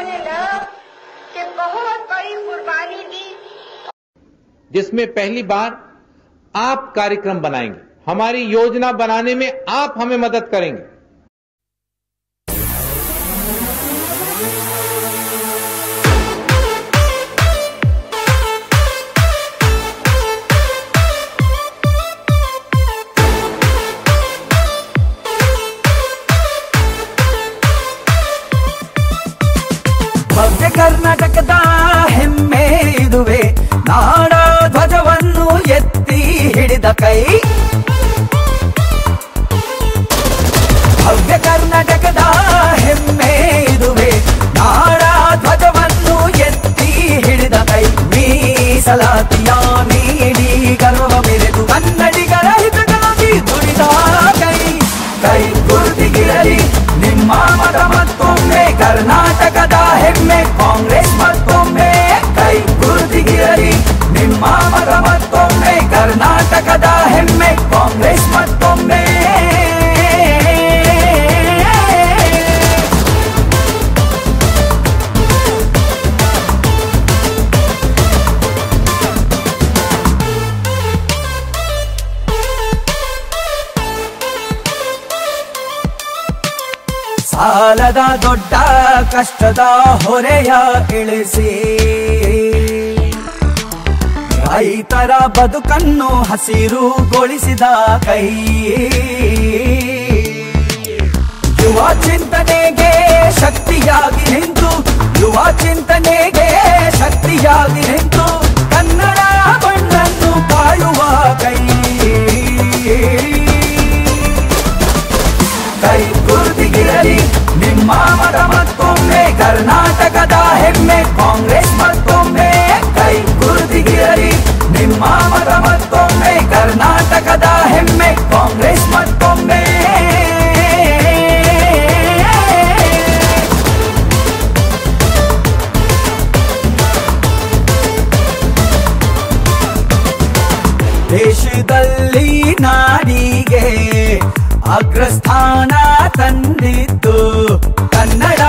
उन्होंने के बहुत बड़ी कुर्बानी दी। जिसमें पहली बार आप कार्यक्रम बनाएँगे। हमारी योजना बनाने में आप हमें मदद करेंगे। ಭವ್ಯ ಕರ್ನಾಟಕದ ಹೆಮ್ಮೆ ಇದುವೆ ನಾಡ ಧ್ವಜವನ್ನು ಎತ್ತಿ ಹಿಡಿದ ಕೈ ಭವ್ಯ ಕರ್ನಾಟಕದ ಹೆಮ್ಮೆ ಇದುವೆ ನಾಡ ಧ್ವಜವನ್ನು ಎತ್ತಿ ಹಿಡಿದ ಕೈ ಮೀಸಲಾತಿಯ ಸಾಲದ ದೊಡ್ಡ ಕಷ್ಟದ ಹೊರೆಯ ಇಳಿಸಿ ರೈತರ ಬದುಕನ್ನು ಹಸಿರುಗೊಳಿಸಿದ ಕೈ. ಯುವ ಚಿಂತನೆಗೆ ಶಕ್ತಿಯಾಗಿ ನಿಂತು, ಯುವ ಚಿಂತನೆಗೆ ಶಕ್ತಿಯಾಗಿ ನಿಂತು. ನಿಮ್ಮ ಮತ ಮತ್ತೊಮ್ಮೆ ಕರ್ನಾಟಕದ ಹೆಮ್ಮೆ ಕಾಂಗ್ರೆಸ್ ಮತ್ತೊಮ್ಮೆ ಕೈ ಗುರುತಿಗಿರಲಿ ನಿಮ್ಮ ಮತ ಮತ್ತೊಮ್ಮೆ ಕರ್ನಾಟಕದ ಹೆಮ್ಮೆ ಕಾಂಗ್ರೆಸ್ ಮತ್ತೊಮ್ಮೆ ದೇಶದಲ್ಲಿ ನಾಡಿಗೆ ಅಗ್ರಸ್ಥಾನ ತಂದಿದ್ದು ಕನ್ನಡ